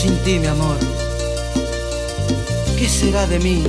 Sin ti, mi amor, ¿qué será de mí?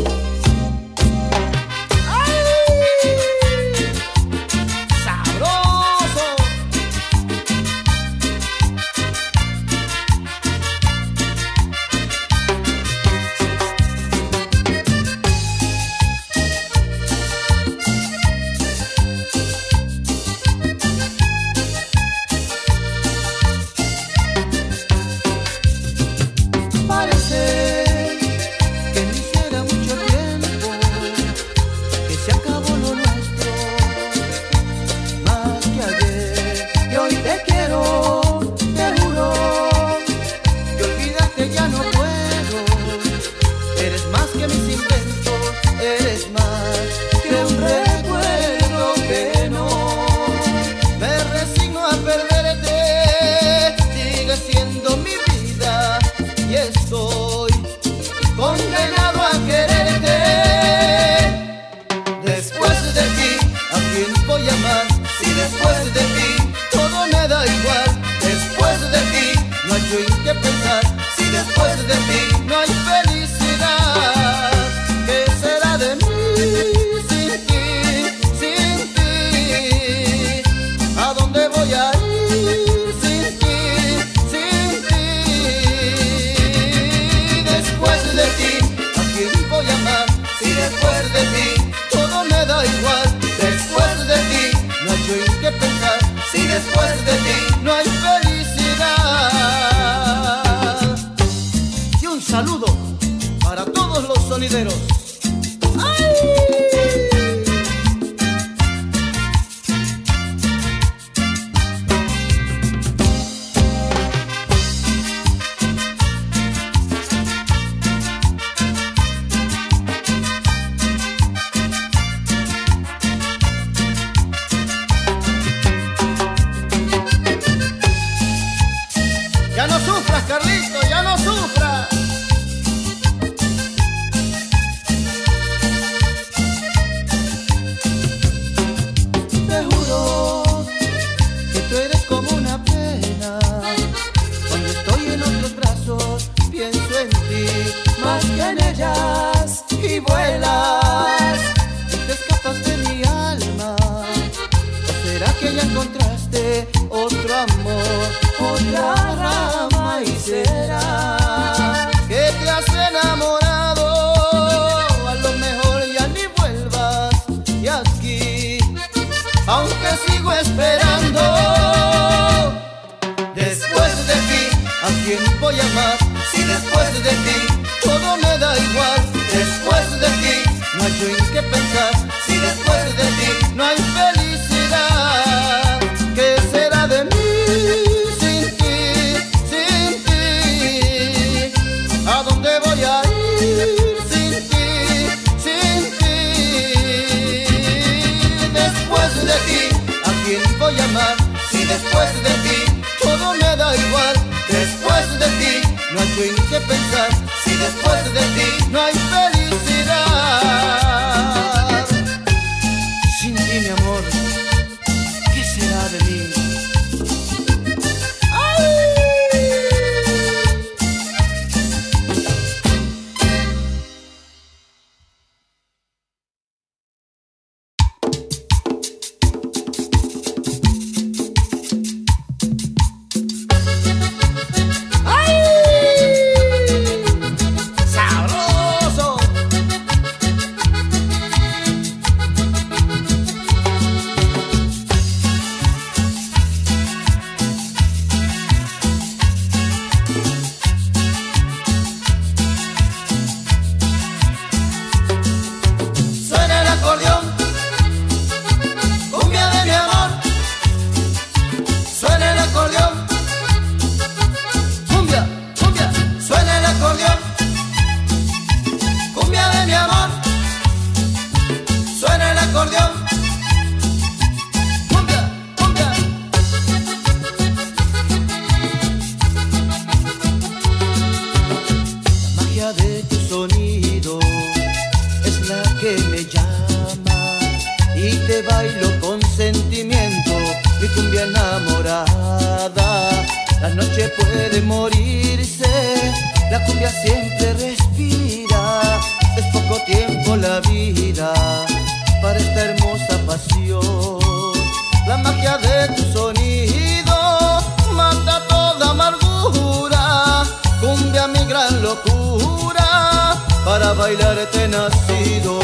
Gran locura, para bailarte nacido.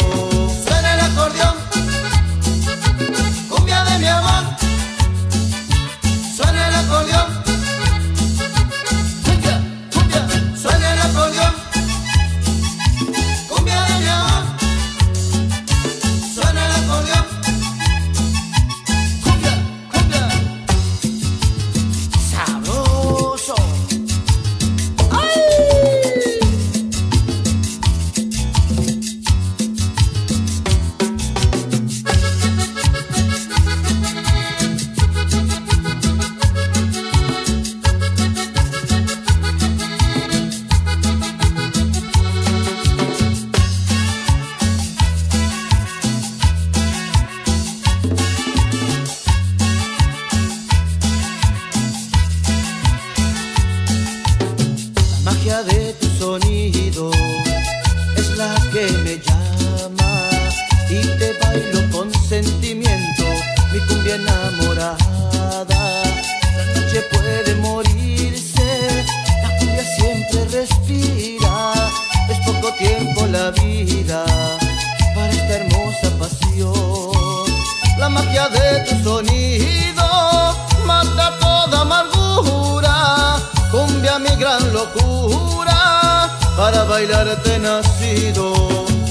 Suena el acordeón, cumbia de mi amor, suena el acordeón. Sonido mata toda amargura, cumbia mi gran locura, para bailarte nacido.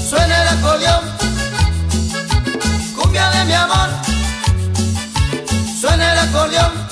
Suena el acordeón, cumbia de mi amor, suena el acordeón.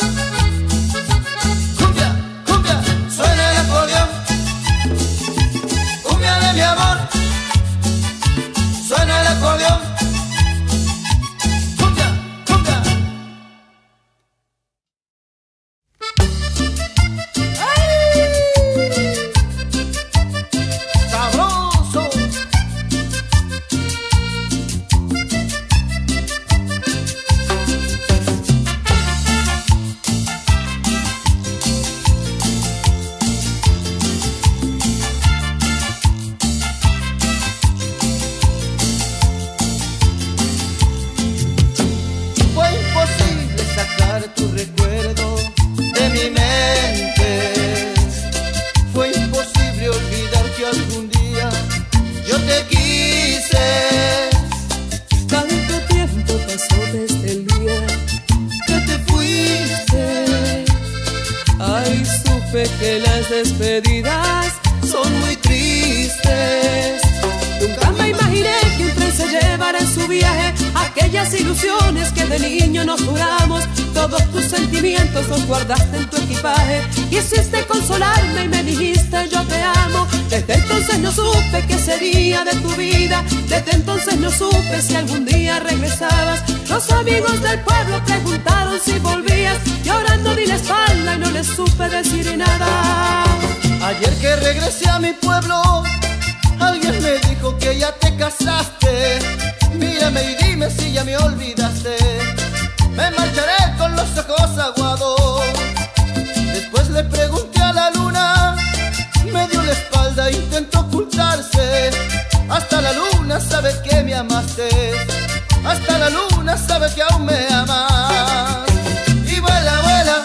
Que las despedidas son muy tristes. Nunca me imaginé llevara en su viaje aquellas ilusiones que de niño nos juramos. Todos tus sentimientos los guardaste en tu equipaje. Quisiste consolarme y me dijiste yo te amo. Desde entonces no supe qué sería de tu vida. Desde entonces no supe si algún día regresabas. Los amigos del pueblo preguntaron si volvías. Llorando di la espalda y no les supe decir nada. Ayer que regresé a mi pueblo, alguien me dijo que ya te casaste. Mírame y dime si ya me olvidaste. Me marcharé con los ojos aguados. Después le pregunté a la luna, me dio la espalda, intentó ocultarse. Hasta la luna sabe que me amaste. Hasta la luna sabe que aún me amas. Y vuela, vuela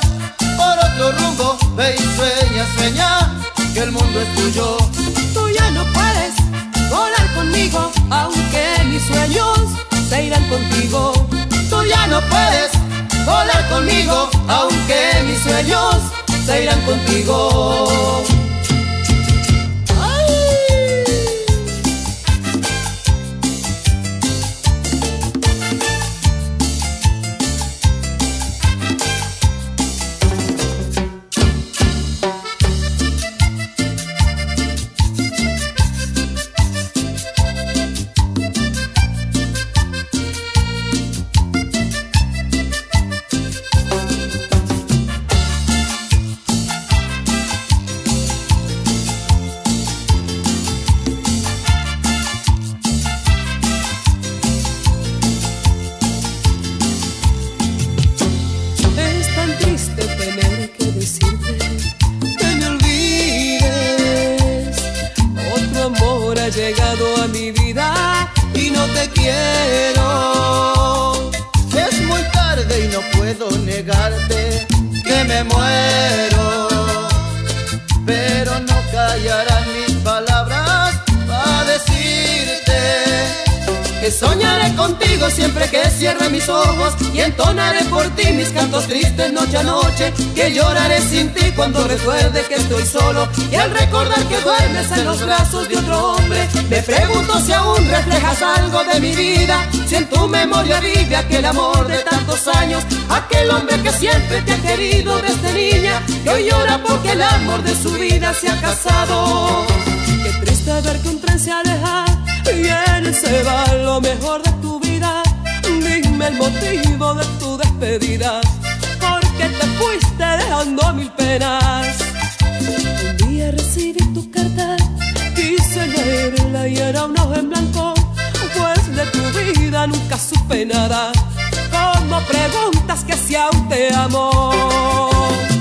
por otro rumbo. Ve y sueña, sueña que el mundo es tuyo. Se irán contigo. Tú ya no puedes volar conmigo, aunque mis sueños se irán contigo. Reflejas algo de mi vida, si en tu memoria vive aquel amor de tantos años, aquel hombre que siempre te ha querido desde niña, que hoy llora porque el amor de su vida se ha casado. Qué triste ver que un tren se aleja y él se va lo mejor de tu vida. Dime el motivo de tu despedida, porque te fuiste dejando mil penas. Un día recibí tu carta, quise leerla y era un ojo en blanco, de tu vida nunca supe nada. Como preguntas que si aún te amo.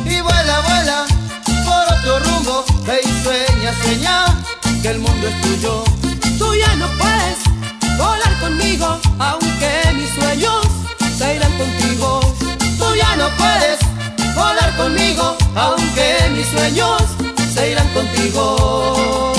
Y vuela, vuela por otro rumbo, ve y sueña, sueña que el mundo es tuyo. Tú ya no puedes volar conmigo, aunque mis sueños se irán contigo. Tú ya no puedes volar conmigo, aunque mis sueños se irán contigo.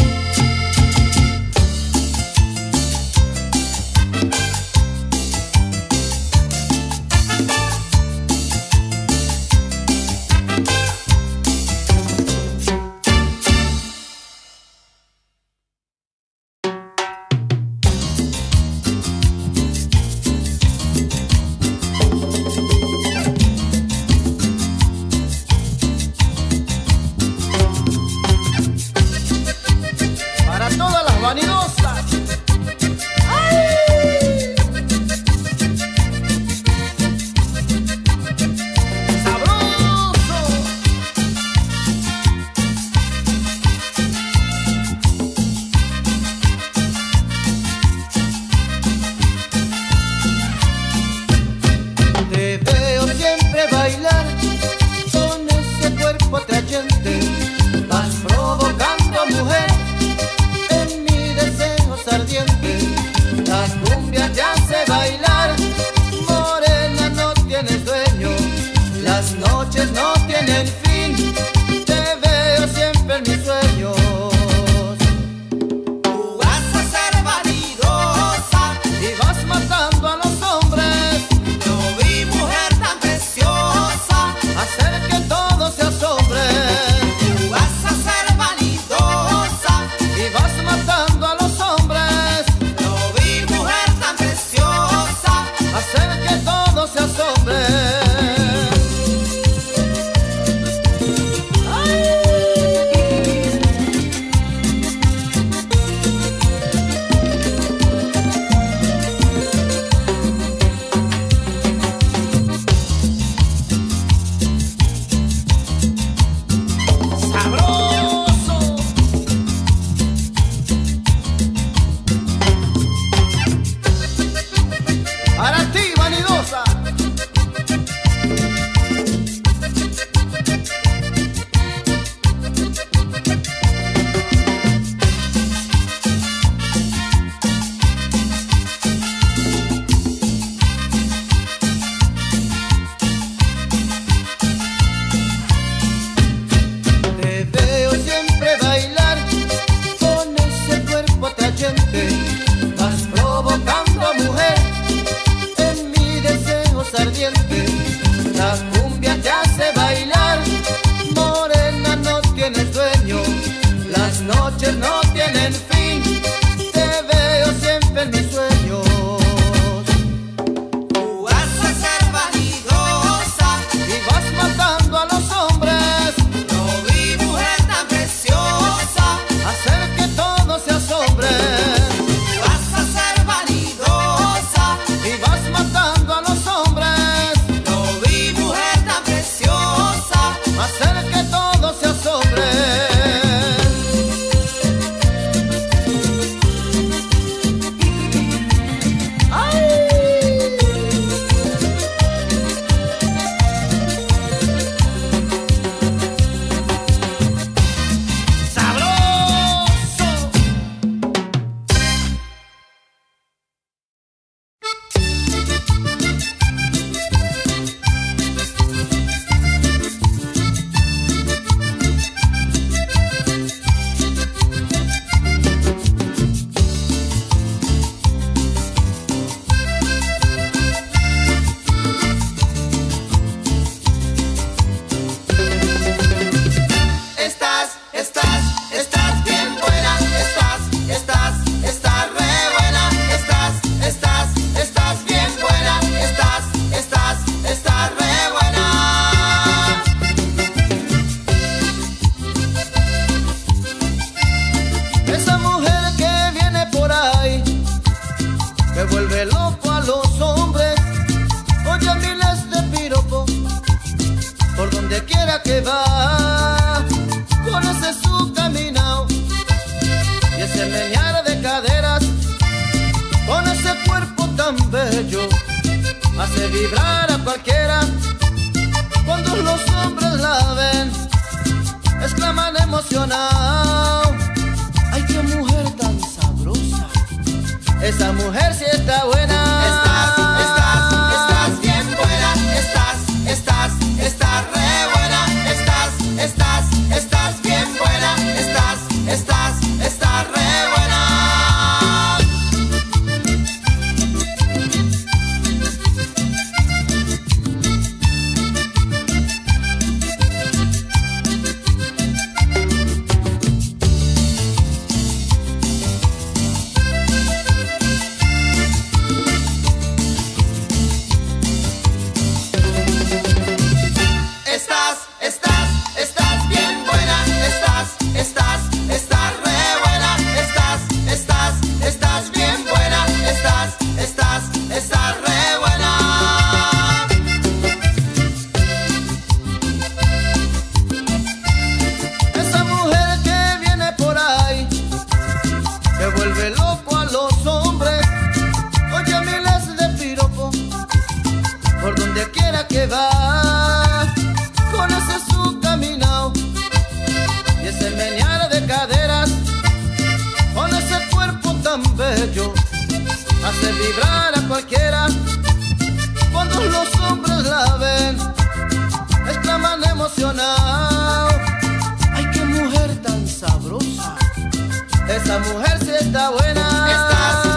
bello, hace vibrar a cualquiera. Cuando los hombres la ven, exclaman emocionado. Ay, qué mujer tan sabrosa, esa mujer sí está buena. con ese su caminao y ese menear de caderas. Con ese cuerpo tan bello hace vibrar a cualquiera. Cuando los hombres la ven exclaman emocionado ay qué mujer tan sabrosa. Esa mujer sí está buena.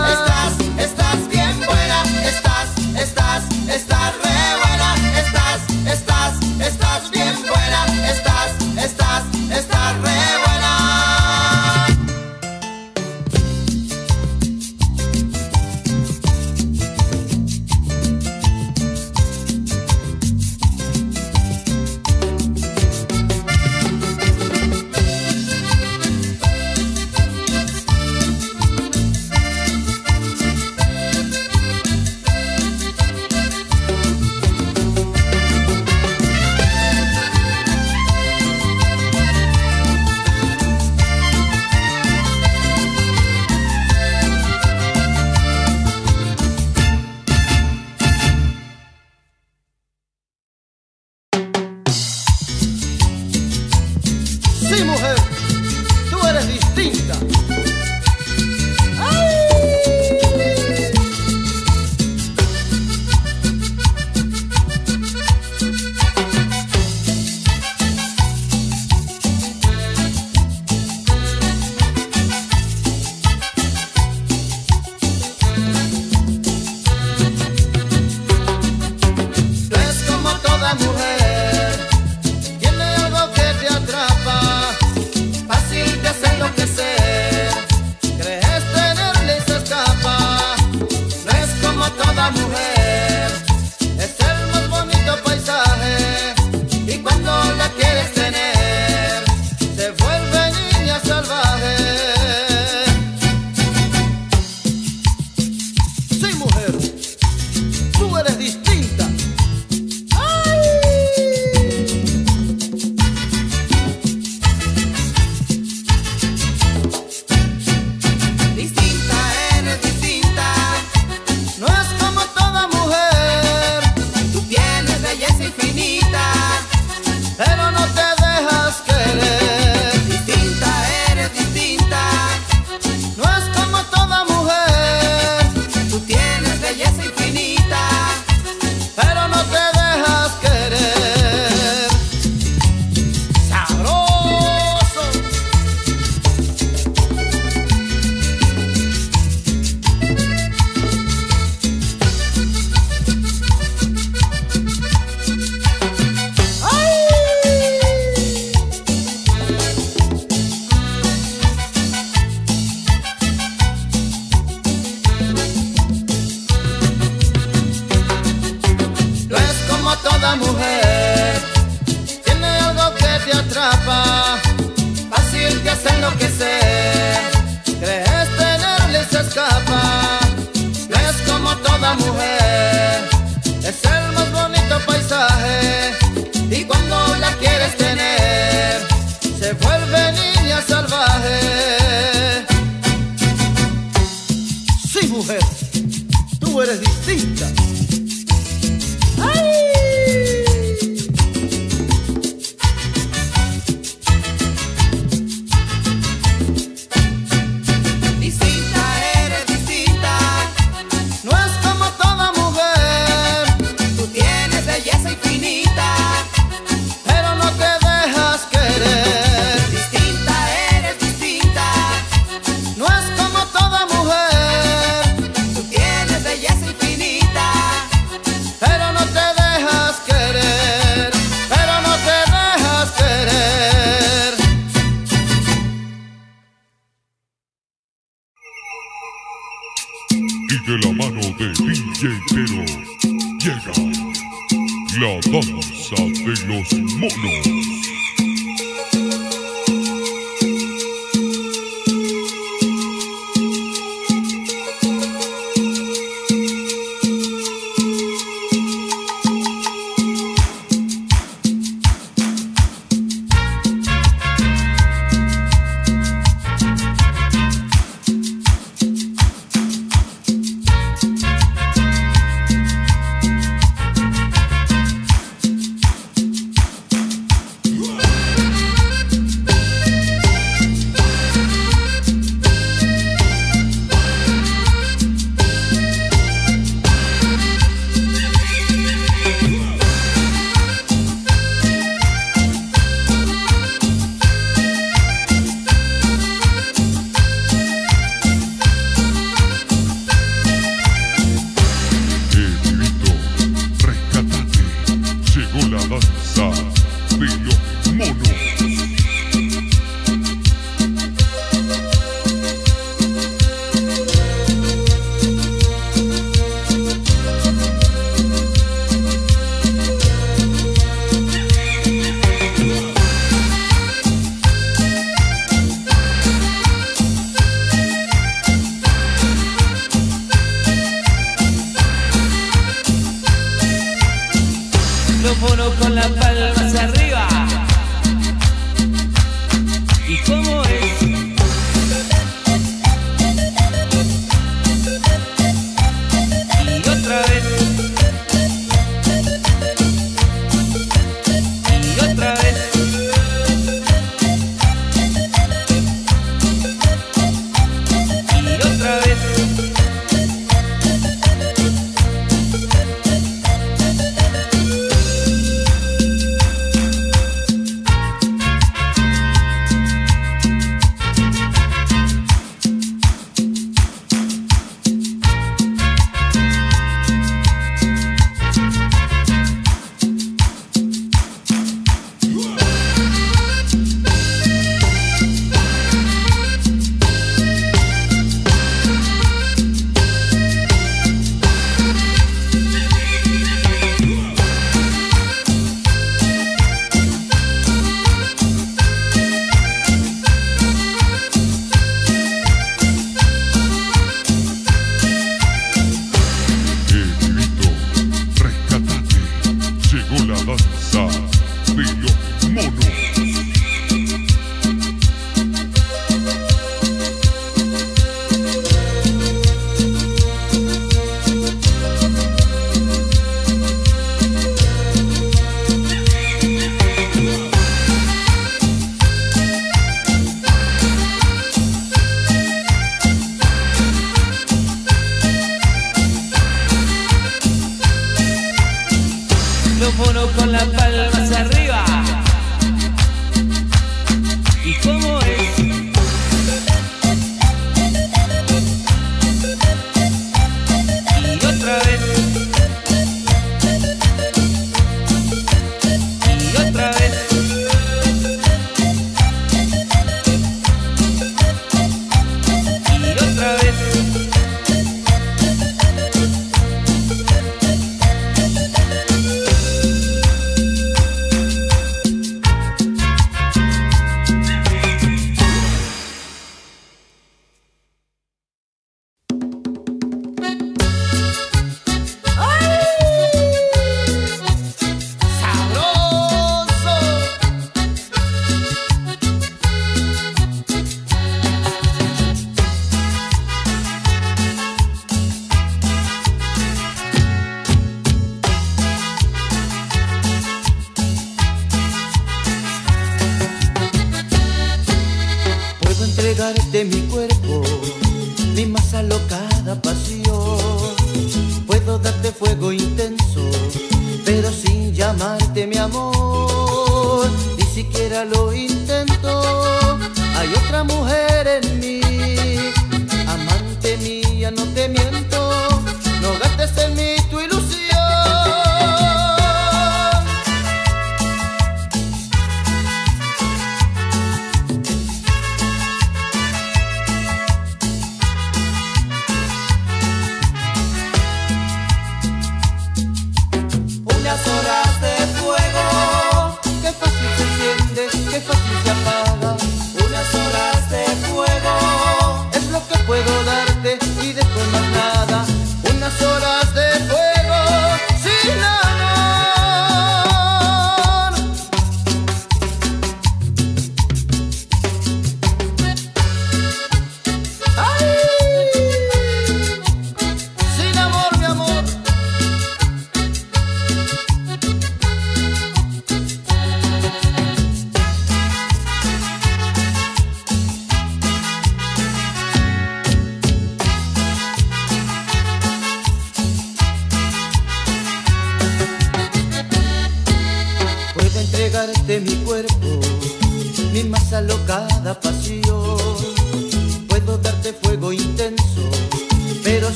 no te mientas.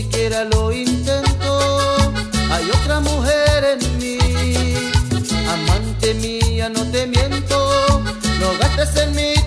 Ni siquiera lo intento. Hay otra mujer en mí, amante mía, no te miento, no gastes en mí.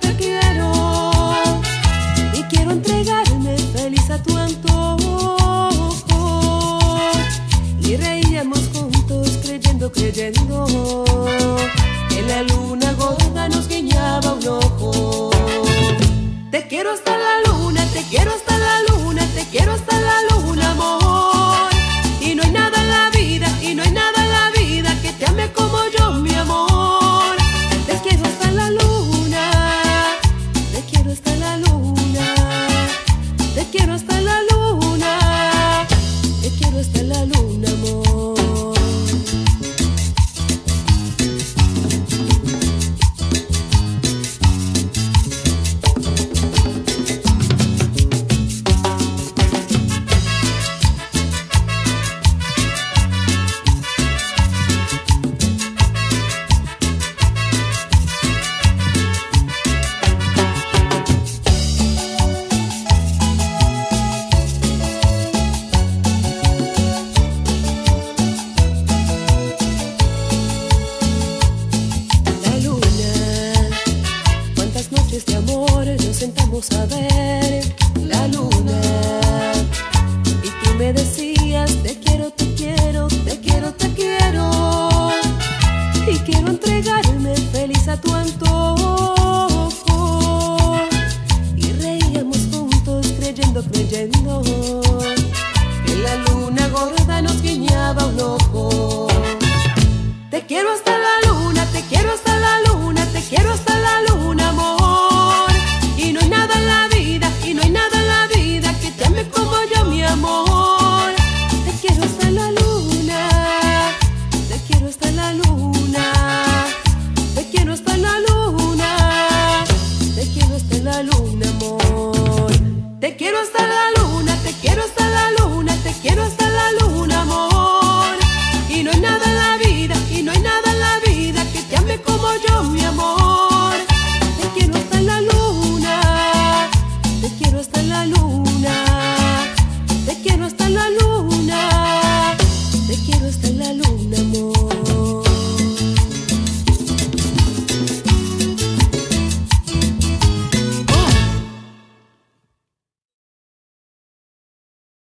te quiero y quiero entregarme feliz a tu antojo y reíamos juntos creyendo, creyendo que la luna gorda nos guiñaba un ojo. Te quiero hasta la luna, te quiero hasta nos sentamos a ver la luna. Y tú me decías te quiero